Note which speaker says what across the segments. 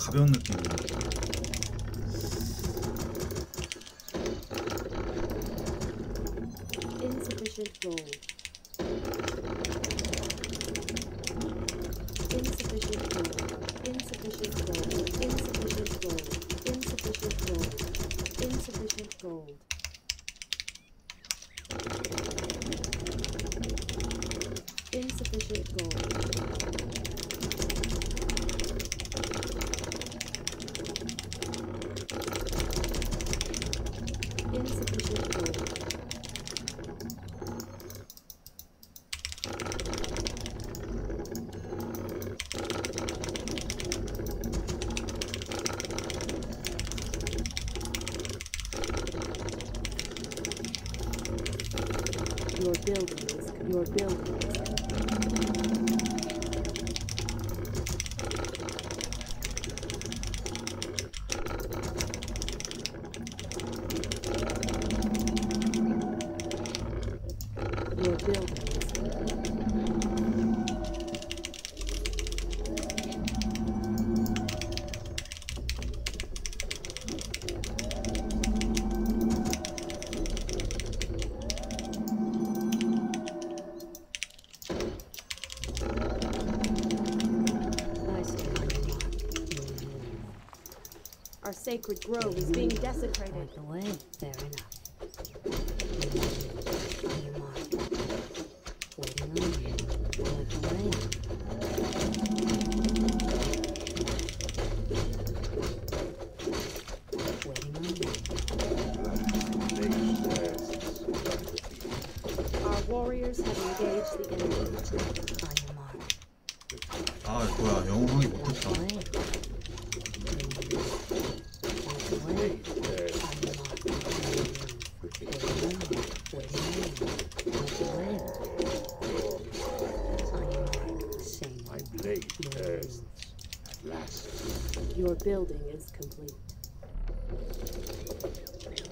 Speaker 1: 가벼운 느낌으로
Speaker 2: Insufficient gold. Our sacred grove is being desecrated.
Speaker 3: Right away.
Speaker 1: 아 뭐야
Speaker 3: 영웅이
Speaker 1: 못했다
Speaker 3: Your
Speaker 2: building is complete.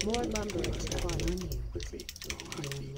Speaker 2: More lumber is required.
Speaker 4: Quickly.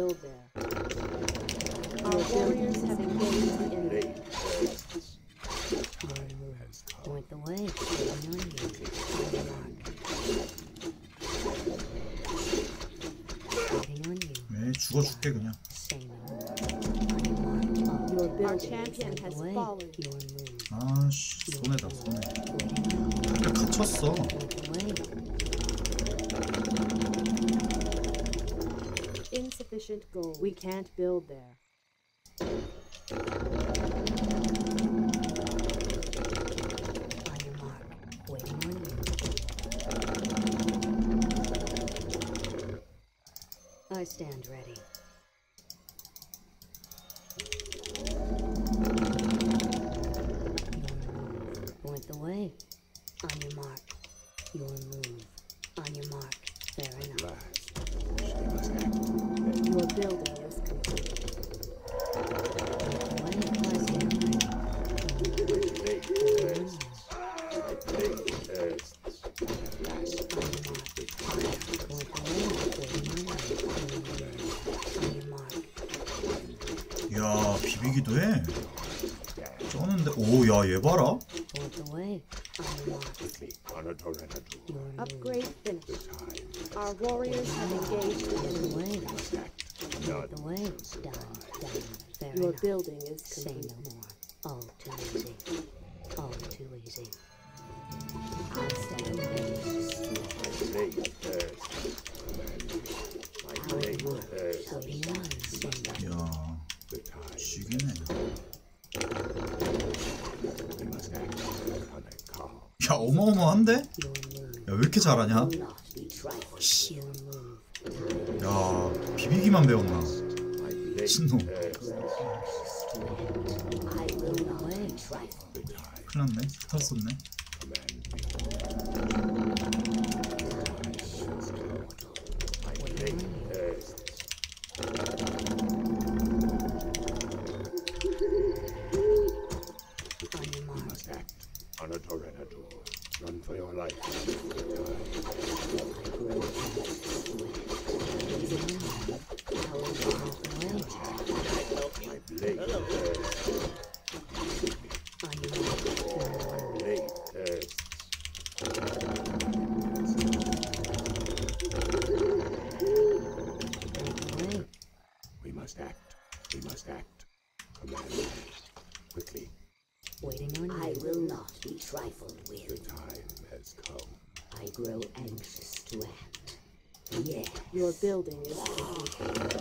Speaker 2: still there. Our warriors have engaged the enemy.
Speaker 3: Point the way, waiting on you.
Speaker 1: 매 죽어 죽게 그냥.
Speaker 2: Our champion has fallen.
Speaker 1: 아씨 손해다 손해. 갇혔어.
Speaker 2: ancient gold. We can't build there.
Speaker 3: On your mark, waiting on you. I stand ready. Point the way.
Speaker 1: 야 비비기도 해 쩌는데 오야얘 봐라
Speaker 3: Your
Speaker 2: building is complete.
Speaker 3: All too easy. All too easy.
Speaker 1: 할만한데? 야 왜 이렇게 잘하냐?
Speaker 3: 씨.
Speaker 1: 야 비비기만 배웠나?
Speaker 4: 신노.
Speaker 1: 큰일났네. 탈 썼네.
Speaker 5: grow anxious to act. Yes.
Speaker 2: Your building is ah. complete.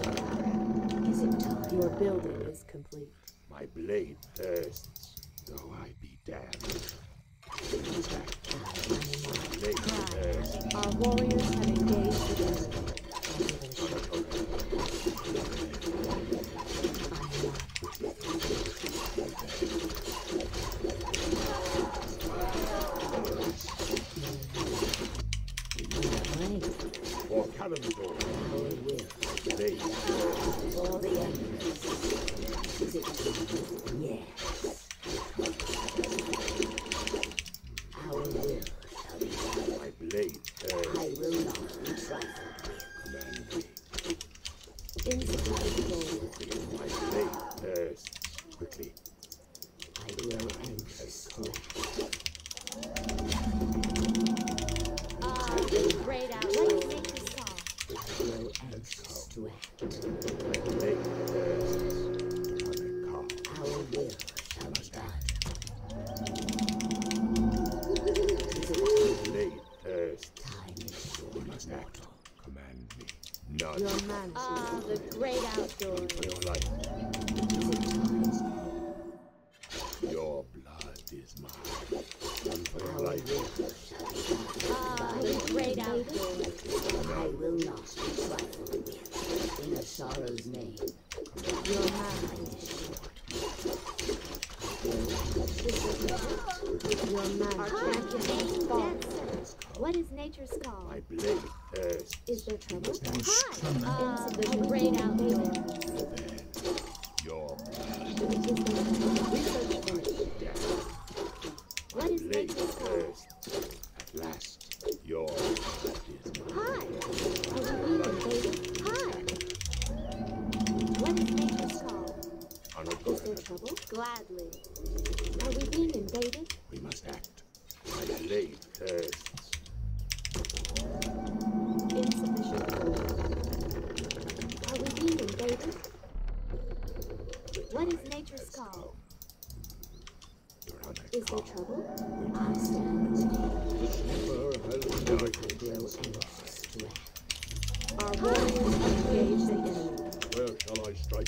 Speaker 5: Is it time?
Speaker 2: Your building is complete.
Speaker 4: My blade thirsts lost in a
Speaker 5: sorrow's
Speaker 4: name. Your
Speaker 5: mind is short.
Speaker 4: This is
Speaker 5: not
Speaker 2: your
Speaker 6: mind. What is nature's call?
Speaker 4: I blame Earth.
Speaker 2: Is there trouble?
Speaker 1: Hi.
Speaker 6: Uh, the great outdated.
Speaker 4: Your
Speaker 2: mind.
Speaker 6: What is nature's call?
Speaker 4: At last, your
Speaker 6: gladly.
Speaker 5: はい。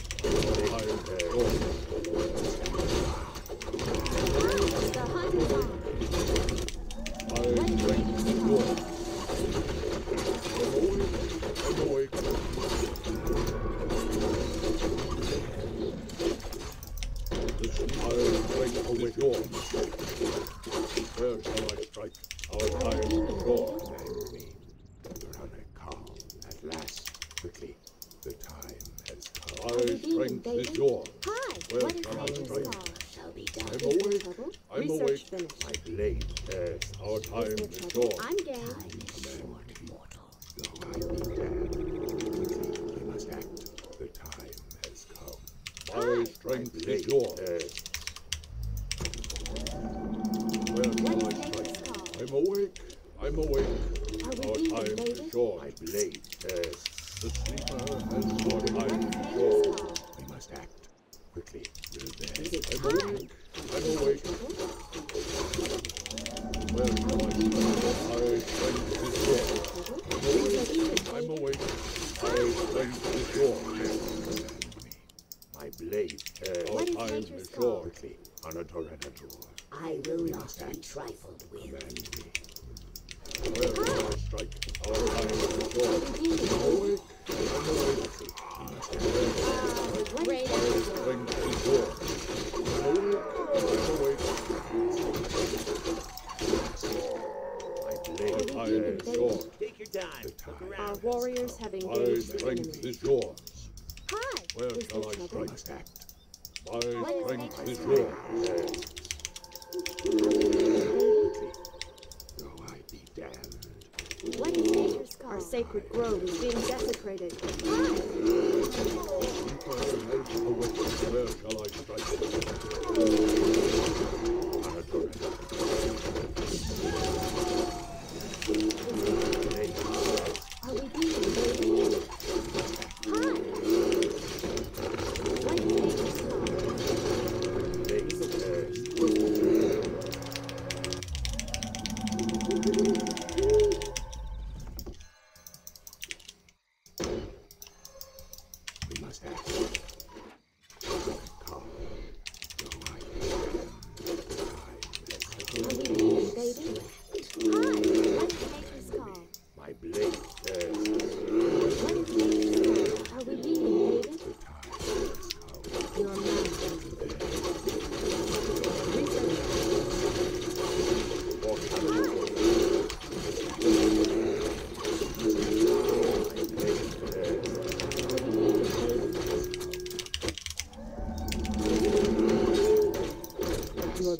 Speaker 5: late as
Speaker 2: our
Speaker 4: time is short. I'm
Speaker 6: game.
Speaker 5: Time is short, mortal.
Speaker 4: The time is dead. Must act. The time has come.
Speaker 6: My
Speaker 4: strength
Speaker 6: is
Speaker 4: yours. My
Speaker 6: strength.
Speaker 4: I'm awake. I'm awake. Our time is short. My blade has. The sleeper has our time
Speaker 6: is
Speaker 4: short. We must act. Quickly. We're there. I'm awake. My blade uh,
Speaker 6: tears
Speaker 4: iron shortly on a torrent
Speaker 5: I will not be trifled with.
Speaker 4: Where will I strike? Our iron
Speaker 6: sword. Great.
Speaker 4: Oh, Iron sword.
Speaker 7: Take your time.
Speaker 2: Our warriors have
Speaker 4: oh,
Speaker 2: engaged the enemy.
Speaker 4: is.
Speaker 6: Hi.
Speaker 4: Where
Speaker 2: is
Speaker 4: shall I strike? My strength is yours. Though I be damned.
Speaker 6: What is nature's call?
Speaker 2: Our sacred grove is being desecrated.
Speaker 4: Hi. Where shall I strike?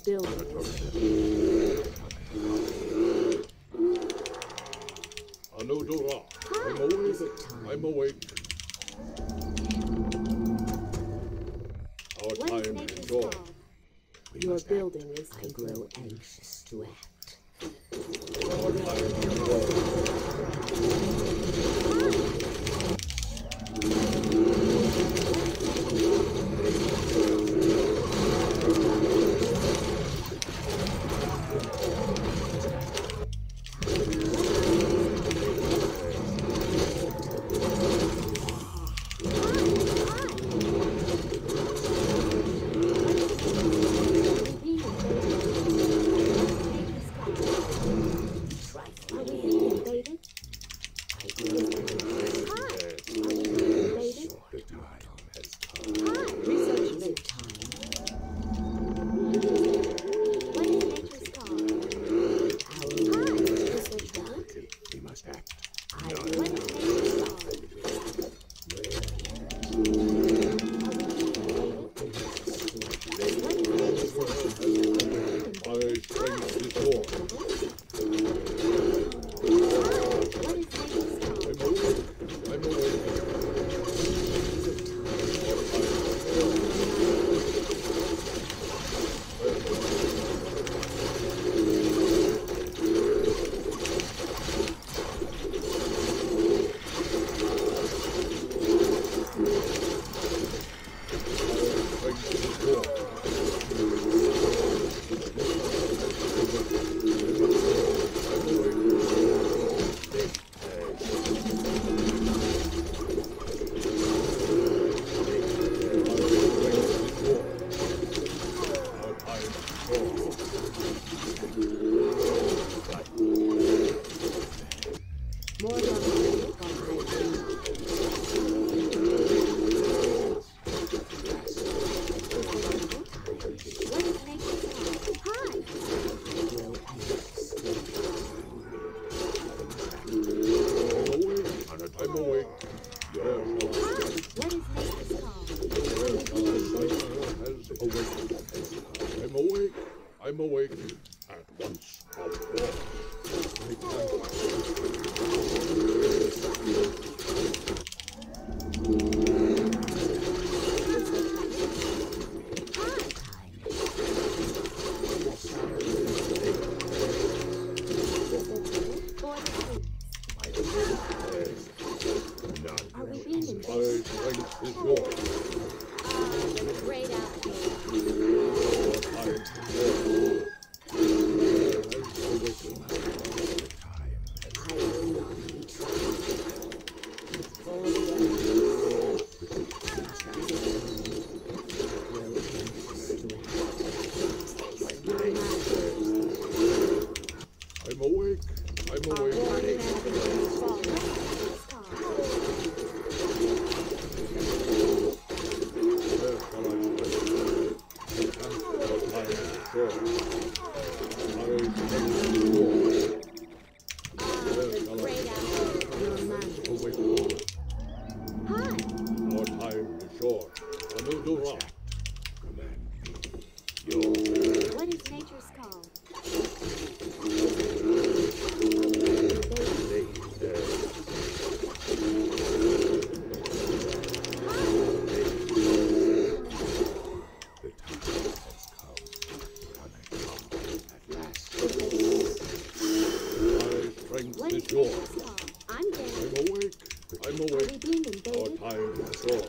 Speaker 2: building.
Speaker 4: Anodora. I'm awake. I'm awake. Our
Speaker 6: when
Speaker 4: time is gone.
Speaker 2: Your building is
Speaker 5: I grow anxious to act.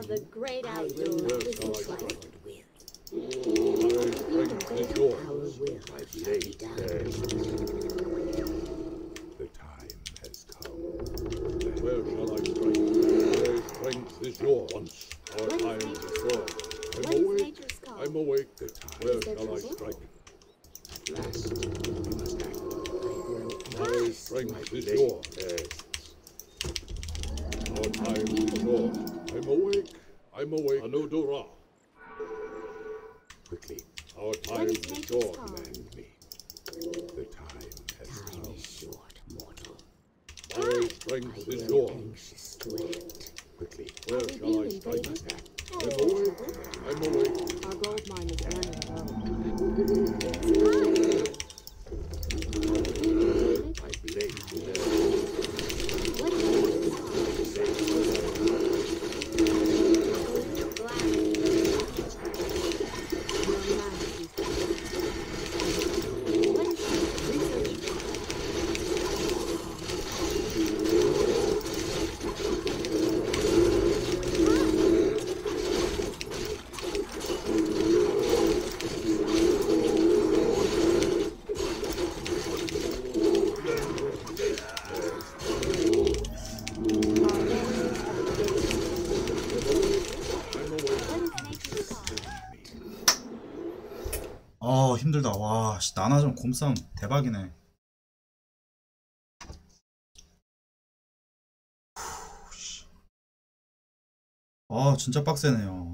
Speaker 4: of
Speaker 6: the great
Speaker 4: outdoors is
Speaker 5: inspired with.
Speaker 8: You
Speaker 6: can think
Speaker 8: our
Speaker 5: will shut
Speaker 8: down. The time has come. Where shall I strike? Their strength is yours. Our time is yours. I'm awake. I'm awake. The time. Where shall I strike? At last, you must act.
Speaker 5: Their
Speaker 8: strength is yours. I'm away. Anudura. Quickly. Our time
Speaker 6: is
Speaker 8: short, command me. The time has
Speaker 5: time
Speaker 8: come.
Speaker 5: is short, mortal.
Speaker 8: My
Speaker 5: ah,
Speaker 8: strength I
Speaker 5: is
Speaker 8: yours. Quickly. Where shall I strike?
Speaker 1: 만화점 곰싸움 대박이네. 아 진짜 빡세네요.